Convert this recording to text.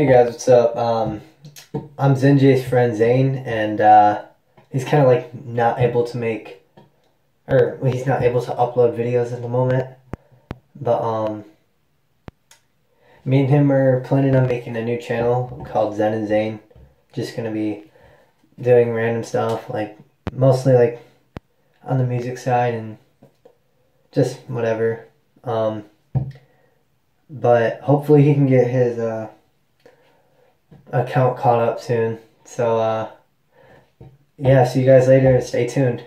Hey guys, what's up? Um, I'm XenJay's friend Zane, and uh, he's kind of like not able to make, or he's not able to upload videos at the moment. But um, me and him are planning on making a new channel called Xen and Zane. Just gonna be doing random stuff, like mostly like on the music side and just whatever. Um, but hopefully he can get his uh, account caught up soon. So uh, yeah, see you guys later and stay tuned.